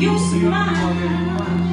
You smile.